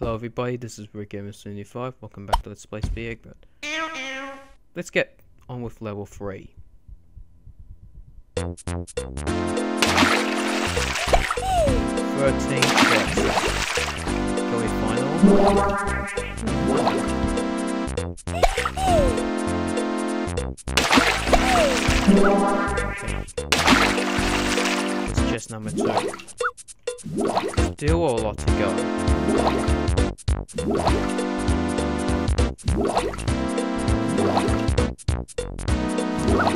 Hello everybody, this is Redgamer75, welcome back to Let's Play Speedy Eggbert. Let's get on with level 3. Thirteen chests. Can we find It's chest number 2. Still a lot to go.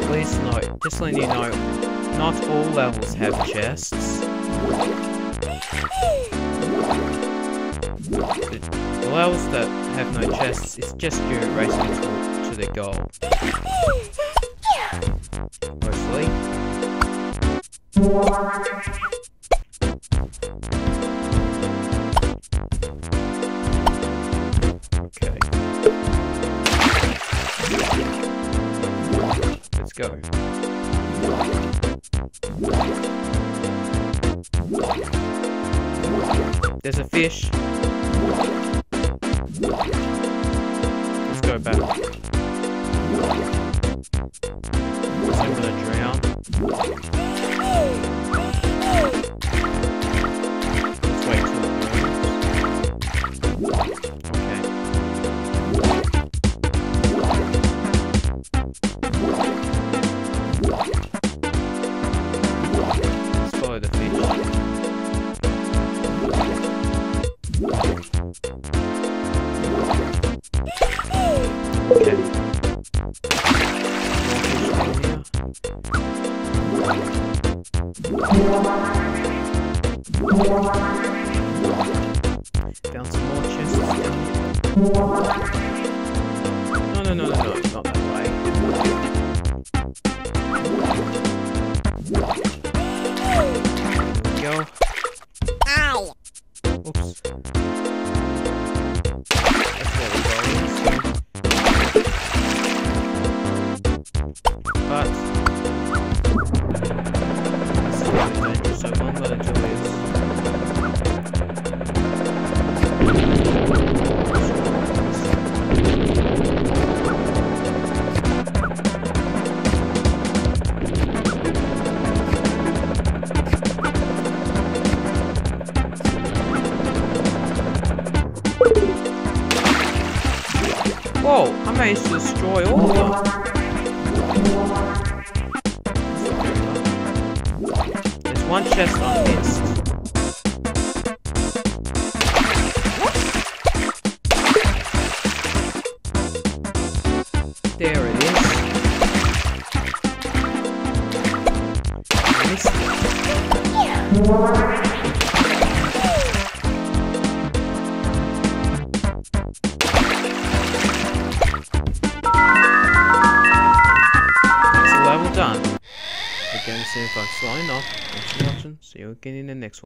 Please note, just letting you know, not all levels have chests. The, the levels that have no chests, it's just you racing to, to the goal. Mostly. Go. There's a fish. Let's go back. I'm gonna drown. Found some more chests. No, no, no, no, no, not that way. There we go. Ow! Oops. Whoa, I managed to destroy all of them. There's one chest on this. There it is. Again, if I'm signing off. Thanks for watching. See you again in the next one.